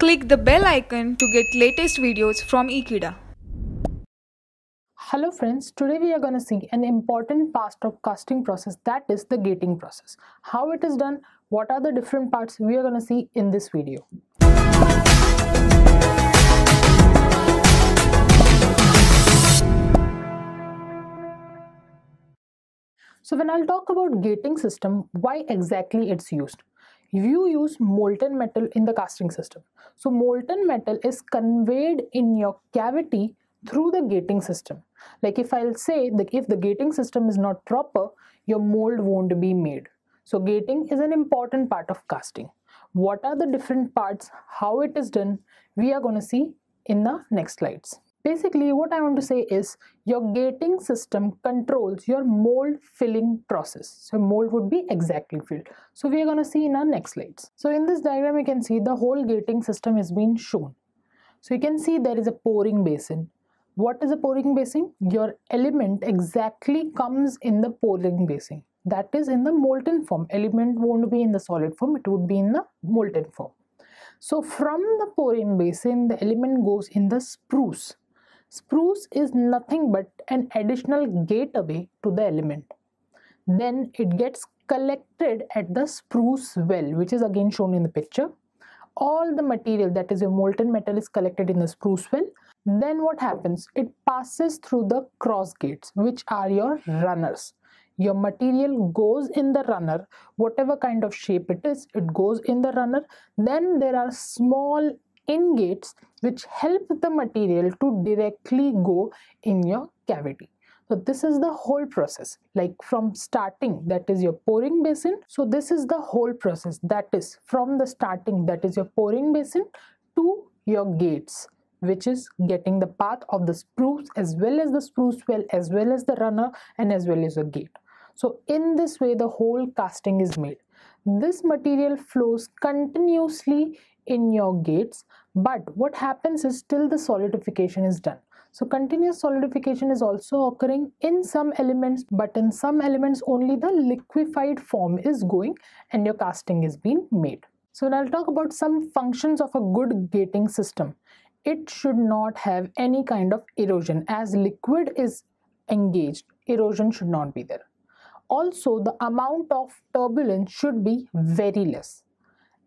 Click the bell icon to get latest videos from Ekeeda. Hello friends, today we are going to see an important part of casting process that is the gating process. How it is done, what are the different parts we are going to see in this video. So when I'll talk about gating system, why exactly it's used? You use molten metal in the casting system. So molten metal is conveyed in your cavity through the gating system. Like if I'll say that if the gating system is not proper, your mold won't be made. So gating is an important part of casting. What are the different parts, how it is done, we are going to see in the next slides. Basically, what I want to say is your gating system controls your mold filling process. So mold would be exactly filled. So we are going to see in our next slides. So in this diagram, you can see the whole gating system is being shown. So you can see there is a pouring basin. What is a pouring basin? Your element exactly comes in the pouring basin. That is in the molten form. Element won't be in the solid form, it would be in the molten form. So from the pouring basin, the element goes in the sprue. Sprue is nothing but an additional gateway to the element. Then it gets collected at the sprue well, which is again shown in the picture. All the material that is your molten metal is collected in the sprue well. Then what happens? It passes through the cross gates, which are your runners. Your material goes in the runner, whatever kind of shape it is, it goes in the runner. Then there are small ingates which help the material to directly go in your cavity. So this is the whole process like from starting that is your pouring basin. So this is the whole process that is from the starting that is your pouring basin to your gates which is getting the path of the sprue as well as the sprue well as well as the runner and as well as the gate. So in this way the whole casting is made. This material flows continuously in your gates but what happens is still the solidification is done. So continuous solidification is also occurring in some elements but in some elements only the liquefied form is going and your casting is being made. So now i'll talk about some functions of a good gating system. It should not have any kind of erosion. As liquid is engaged erosion should not be there. Also the amount of turbulence should be very less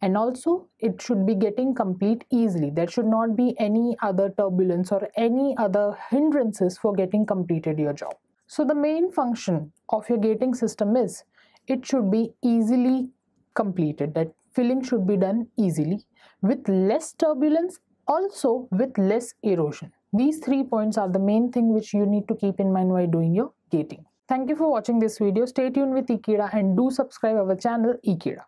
and also it should be getting complete easily. There should not be any other turbulence or any other hindrances for getting completed your job. So the main function of your gating system is it should be easily completed. That filling should be done easily with less turbulence also with less erosion. These three points are the main thing which you need to keep in mind while doing your gating. Thank you for watching this video. Stay tuned with Ekeeda and do subscribe our channel Ekeeda